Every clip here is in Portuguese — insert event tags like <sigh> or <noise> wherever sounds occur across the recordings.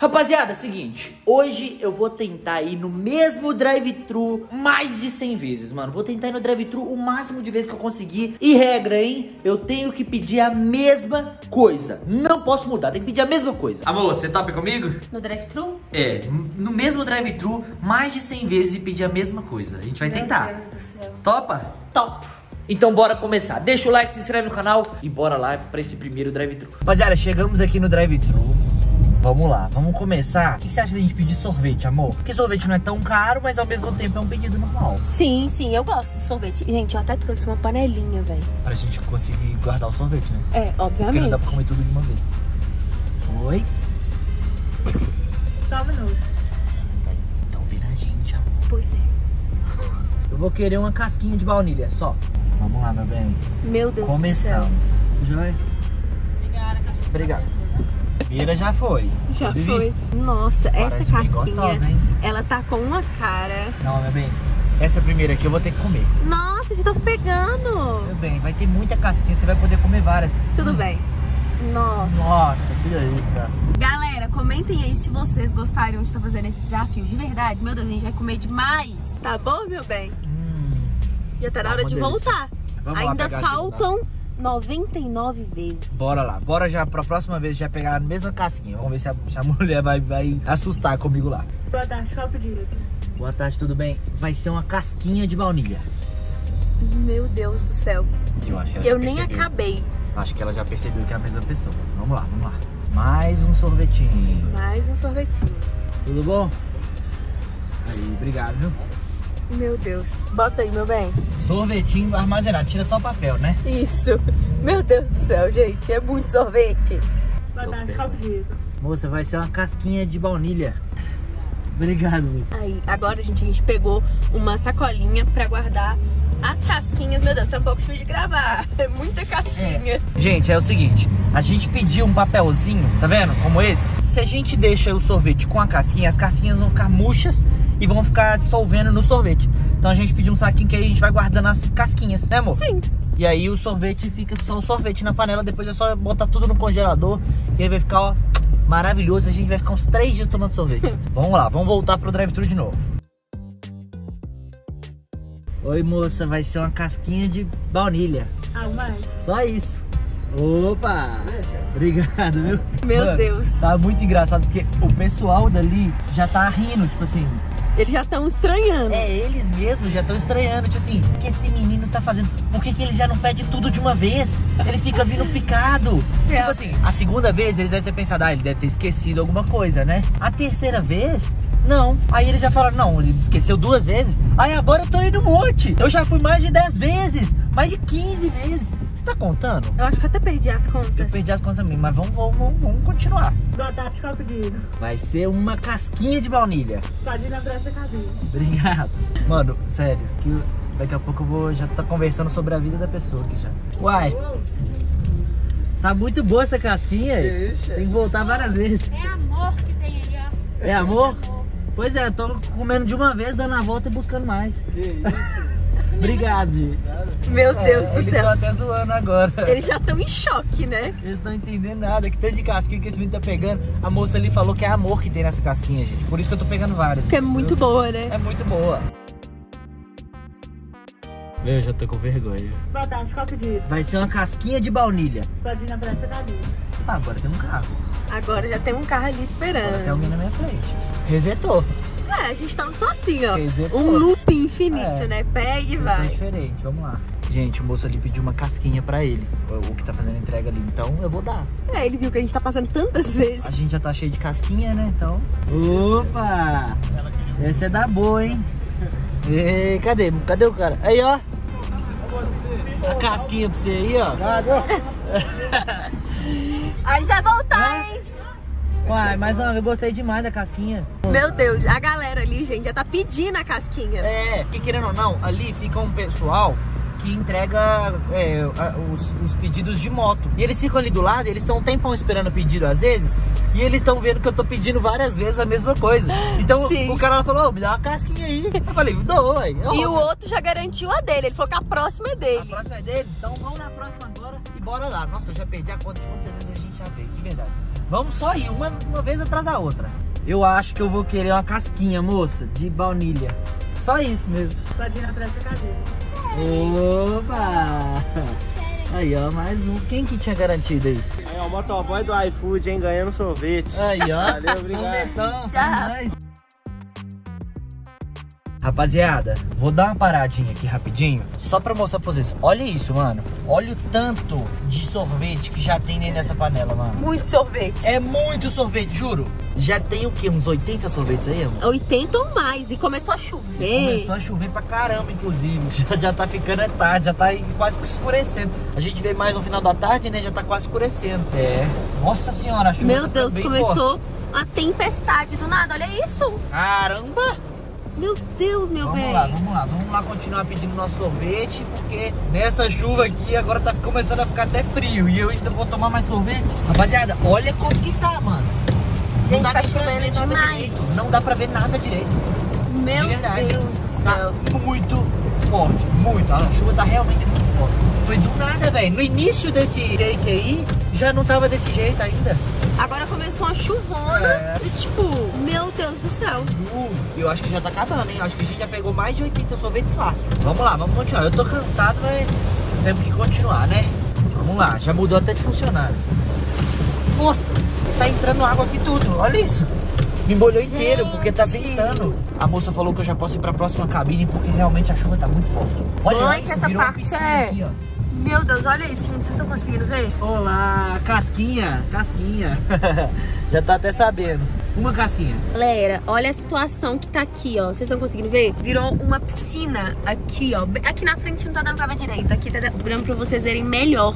Rapaziada, seguinte, hoje eu vou tentar ir no mesmo drive-thru mais de 100 vezes, mano. Vou tentar ir no drive-thru o máximo de vezes que eu conseguir. E regra, hein? Eu tenho que pedir a mesma coisa. Não posso mudar, tem que pedir a mesma coisa. Amor, você topa comigo? No drive-thru? É, no mesmo drive-thru mais de 100 vezes e pedir a mesma coisa. A gente vai tentar. Meu Deus do céu. Topa? Top. Então bora começar. Deixa o like, se inscreve no canal e bora lá pra esse primeiro drive-thru. Rapaziada, chegamos aqui no drive-thru. Vamos lá, vamos começar. O que você acha da gente pedir sorvete, amor? Porque sorvete não é tão caro, mas ao mesmo tempo é um pedido normal. Sim, sim, eu gosto de sorvete. Gente, eu até trouxe uma panelinha, velho. Pra gente conseguir guardar o sorvete, né? É, Porque obviamente. não dá pra comer tudo de uma vez. Oi? Só um minuto. Então vira a gente, amor. Pois é. Eu vou querer uma casquinha de baunilha, só. Vamos lá, meu bem. Meu Deus do céu. Começamos. Joia? Obrigado. Primeira já foi. Já foi. Nossa, parece essa casquinha, gostosa, hein? ela tá com uma cara. Não, meu bem. Essa primeira aqui eu vou ter que comer. Nossa, já tá pegando. Meu bem, vai ter muita casquinha, você vai poder comer várias. Tudo bem. Nossa. Nossa, que isso. Galera, comentem aí se vocês gostariam de estar fazendo esse desafio. De verdade, meu Deus, a gente vai comer demais. Tá bom, meu bem? Hum, Já tá na Tá hora de delícia. voltar. Vamos Ainda faltam 99 vezes. bora lá. Bora já pra próxima vez já pegar a mesma casquinha. Vamos ver se a, se a <laughs> mulher vai, vai assustar comigo lá. Boa tarde, qual pedido? Boa tarde, tudo bem? Vai ser uma casquinha de baunilha. Meu Deus do céu. Eu acho que ela Eu já nem percebeu. acabei. Acho que ela já percebeu que é a mesma pessoa. Vamos lá, vamos lá. Mais um sorvetinho. Mais um sorvetinho. Tudo bom? Aí, obrigado, viu? Meu Deus. Bota aí, meu bem. Sorvetinho armazenado. Tira só o papel, né? Isso. Meu Deus do céu, gente. É muito sorvete. Boa Tô tarde, qual o pedido? Moça, vai ser uma casquinha de baunilha. Obrigado, moça. Aí, agora, gente, a gente pegou uma sacolinha pra guardar as casquinhas. Meu Deus, tá um pouco difícil de gravar. <laughs> É muita casquinha. Gente, é o seguinte, a gente pediu um papelzinho, tá vendo? Como esse. Se a gente deixa o sorvete com a casquinha, as casquinhas vão ficar murchas e vão ficar dissolvendo no sorvete. Então a gente pediu um saquinho que aí a gente vai guardando as casquinhas, né, amor? Sim. E aí o sorvete fica só o sorvete na panela, depois é só botar tudo no congelador e aí vai ficar, ó, maravilhoso. A gente vai ficar uns três dias tomando sorvete. <laughs> vamos lá, vamos voltar pro drive-thru de novo. Oi, moça, vai ser uma casquinha de baunilha. Ah, mais? Só isso. Opa! Obrigado, viu? Meu Deus. Tá muito engraçado porque o pessoal dali já tá rindo, tipo assim. Eles já estão estranhando. É, eles mesmos já estão estranhando, tipo assim, o que esse menino tá fazendo? Por que, que ele já não pede tudo de uma vez? Ele fica vindo picado. É. Tipo assim, a segunda vez eles devem ter pensado, ah, ele deve ter esquecido alguma coisa, né? A terceira vez, não. Aí eles já falaram, não, ele esqueceu duas vezes. Aí agora eu tô indo um monte. Eu já fui mais de 10 vezes, mais de 15 vezes. Você tá contando? Eu acho que eu até perdi as Eu contas. perdi as contas também, mas vamos, vamos, vamos, vamos continuar. Boa tarde, qual o pedido? Vai ser uma casquinha de baunilha. Pode ir na praça cabine. Obrigado. Mano, sério, que daqui a pouco eu vou já tá conversando sobre a vida da pessoa aqui já. Uai. Tá muito boa essa casquinha. Tem que voltar várias vezes. É amor que tem ali, ó. É amor? Pois é, tô comendo de uma vez, dando a volta e buscando mais. <laughs> Obrigado, gente. Meu Deus É, do eles céu. estão até zoando agora. Eles já estão em choque, né? Eles não entendendo nada, que tanto de casquinha que esse menino tá pegando. A moça ali falou que é amor que tem nessa casquinha, gente. Por isso que eu tô pegando várias. Porque é muito boa, né? É muito boa. Eu já tô com vergonha. Boa tarde, qual pedido? Vai ser uma casquinha de baunilha. Pode ir na praça cabine. Ah, agora tem um carro. Agora já tem um carro ali Agora tem esperando. alguém na minha frente. Resetou. É, a gente tá só assim, ó. Resetou. Um loop infinito, É. né? Pega e Isso é vai. diferente, vamos lá. Gente, o moço ali pediu uma casquinha pra ele. O que tá fazendo a entrega ali. Então eu vou dar. É, ele viu que a gente tá passando tantas vezes. A gente já tá cheio de casquinha, né? Então. Opa! Essa é da boa, hein? E, cadê? Cadê o cara? Aí, ó. A casquinha pra você aí, ó. Aí vai voltar, Uai, uma vez, eu gostei demais da casquinha. Meu Deus, a galera ali, gente, já tá pedindo a casquinha. É, que querendo ou não, ali fica um pessoal que entrega é, a- os, os pedidos de moto. E eles ficam ali do lado, eles estão um tempão esperando o pedido às vezes, e eles estão vendo que eu tô pedindo várias vezes a mesma coisa. Então Sim. o cara falou, "Ô, me dá uma casquinha aí. Eu falei, dou, ué. é E o outro já garantiu a dele. Ele falou que a próxima é A dele. próxima é dele, então vamos na próxima agora e bora lá. Nossa, eu já perdi a conta de quantas vezes a gente já veio, de verdade. Vamos só ir, uma, uma vez atrás da outra. Eu acho que eu vou querer uma casquinha, moça, de baunilha. Só isso mesmo. Pode ir atrás da cadeira. Opa! Aí, ó, mais um. Quem que tinha garantido aí? Aí, ó, o motoboy do iFood, hein, ganhando sorvete. Aí, ó. Valeu, obrigado. Sorvetão. Tchau. Rapaziada, vou dar uma paradinha aqui rapidinho, só pra mostrar pra vocês. Olha isso, mano. Olha o tanto de sorvete que já tem dentro dessa panela, mano. Muito sorvete. É muito sorvete, juro. Já tem o quê? Uns 80 sorvetes aí, amor? 80 ou mais. E começou a chover. Começou a chover pra caramba, inclusive. <laughs> Já, já tá ficando é tarde, já tá quase que escurecendo. A gente vê mais no final da tarde, né? Já tá quase escurecendo. É. Nossa senhora, a chuva Meu tá Deus, começou forte. a tempestade do nada. Olha isso. Caramba! Meu Deus, meu Vamos bem. lá, vamos lá, vamos lá continuar pedindo nosso sorvete, porque nessa chuva aqui agora tá começando a ficar até frio e eu ainda vou tomar mais sorvete. Rapaziada, olha como que tá, mano. Gente, dá tá chovendo demais. Não dá pra ver nada direito. Meu De. Deus do Tá céu. muito forte, muito. A chuva tá realmente muito forte. Foi do nada, velho. No início desse take aí, já não tava desse jeito ainda. Agora começou uma chuvona É. e tipo, meu Deus do céu. Uh, eu acho que já tá acabando, hein? Eu acho que a gente já pegou mais de 80 sorvetes fácil. Vamos lá, vamos continuar. Eu tô cansado, mas temos que continuar, né? Vamos lá, já mudou até de funcionário. Nossa, tá entrando água aqui tudo. Olha isso. Me molhou inteiro porque tá Gente. ventando. A moça falou que eu já posso ir pra próxima cabine porque realmente a chuva tá muito forte. Olha Mãe, isso, que essa parte piscina é- aqui, ó. Meu Deus, olha isso, gente. Vocês estão conseguindo ver? Olá, casquinha, casquinha. <laughs> já tá até sabendo. Uma casquinha. Galera, olha a situação que tá aqui, ó. Vocês estão conseguindo ver? Virou uma piscina aqui, ó. Aqui na frente não tá dando pra ver direito. Aqui tá dando pra vocês verem melhor.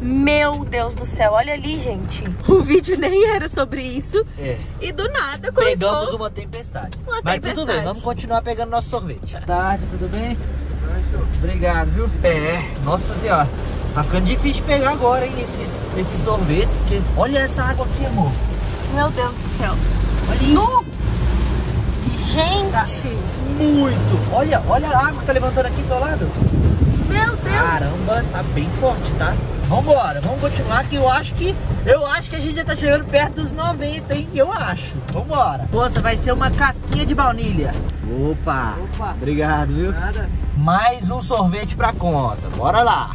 Meu Deus do céu, olha ali, gente. <laughs> O vídeo nem era sobre isso. É. E do nada começou. Pegamos uma tempestade. Uma Mas tudo bem, vamos continuar pegando nosso sorvete. Boa tarde, tudo bem? Obrigado, viu? É, nossa senhora. Tá ficando difícil de pegar agora, hein, esses, esses sorvetes, porque olha essa água aqui, amor. Meu Deus do céu. Olha isso. Gente, Muito. Olha, olha a água que tá levantando aqui do lado. meu Deus. Caramba, tá bem forte, tá? Vambora, vamos continuar que eu acho que eu acho que a gente já tá chegando perto dos 90, hein? Eu acho. Vambora. Moça, vai ser uma casquinha de baunilha. Opa. Opa. Obrigado, viu? Nada. Mais um sorvete pra conta. Bora lá.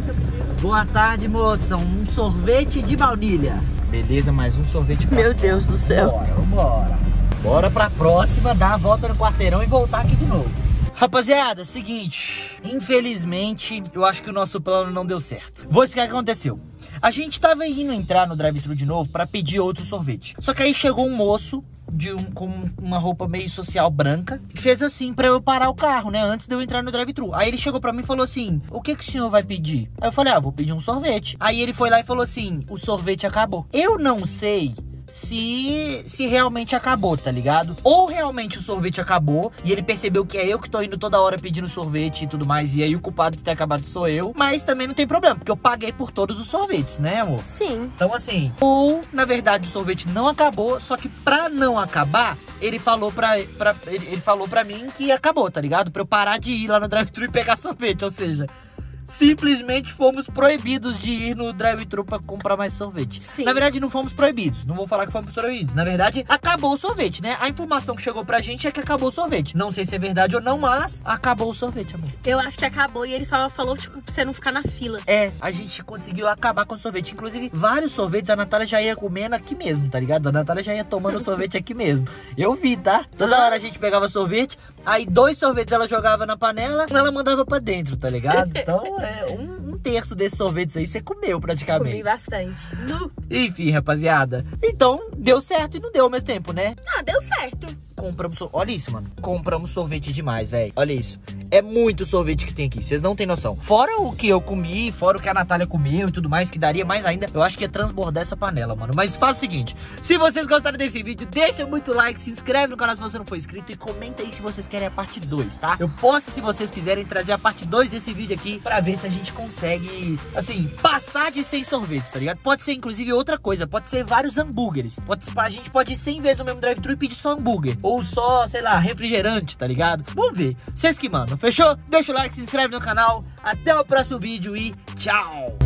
Boa tarde, moça. Um sorvete de baunilha. Beleza, mais um sorvete pra Meu Deus do céu. Bora, vambora. Bora pra próxima, dar a volta no quarteirão e voltar aqui de novo. Rapaziada, seguinte, infelizmente, eu acho que o nosso plano não deu certo. Vou explicar o que aconteceu. A gente tava indo entrar no drive-thru de novo pra pedir outro sorvete. Só que aí chegou um moço de um, com uma roupa meio social branca, e fez assim pra eu parar o carro, né, antes de eu entrar no drive-thru. Aí ele chegou pra mim e falou assim: "O que que o senhor vai pedir?" Aí eu falei: "Ah, vou pedir um sorvete". Aí ele foi lá e falou assim: "O sorvete acabou". Eu não sei se se realmente acabou, tá ligado? Ou realmente o sorvete acabou e ele percebeu que é eu que tô indo toda hora pedindo sorvete e tudo mais, e aí o culpado de ter acabado sou eu. Mas também não tem problema, porque eu paguei por todos os sorvetes, né, amor? Sim. Então assim, ou na verdade o sorvete não acabou, só que pra não acabar, ele falou pra, pra ele, ele falou pra mim que acabou, tá ligado? Pra eu parar de ir lá no drive-thru e pegar <laughs> sorvete, ou seja, simplesmente fomos proibidos de ir no drive-thru pra comprar mais sorvete. Sim. Na verdade, não fomos proibidos. Não vou falar que fomos proibidos. Na verdade, acabou o sorvete, né? A informação que chegou pra gente é que acabou o sorvete. Não sei se é verdade ou não, mas acabou o sorvete, amor. Eu acho que acabou e ele só falou, tipo, pra você não ficar na fila. É, a gente conseguiu acabar com o sorvete. Inclusive, vários sorvetes a Natália já ia comendo aqui mesmo, tá ligado? A Natália já ia tomando sorvete aqui mesmo. Eu vi, tá? Toda hora a gente pegava sorvete, aí dois sorvetes ela jogava na panela, ela mandava pra dentro, tá ligado? Então, <laughs> é, um, um terço desses sorvetes aí você comeu Comi praticamente. bastante. Nu. Enfim, rapaziada. Então, deu certo e não deu ao mesmo tempo, né? Ah, deu certo. Compramos. sor- Olha isso, mano. Compramos sorvete demais, velho. Olha isso. É muito sorvete que tem aqui. Vocês não têm noção. Fora o que eu comi, fora o que a Natália comeu e tudo mais, que daria mais ainda. Eu acho que ia transbordar essa panela, mano. Mas faz o seguinte: se vocês gostaram desse vídeo, deixa muito like, se inscreve no canal se você não for inscrito e comenta aí se vocês querem a parte 2, tá? Eu posso, se vocês quiserem, trazer a parte 2 desse vídeo aqui pra ver se a gente consegue, assim, passar de 100 sorvetes, tá ligado? Pode ser, inclusive, outra coisa. Pode ser vários hambúrgueres. Pode a gente pode ir 100 vezes no mesmo drive-thru e pedir só hambúrguer. Ou só, sei lá, refrigerante, tá ligado? Vamos ver. Vocês que mandam, fechou? Deixa o like, se inscreve no canal. Até o próximo vídeo e tchau!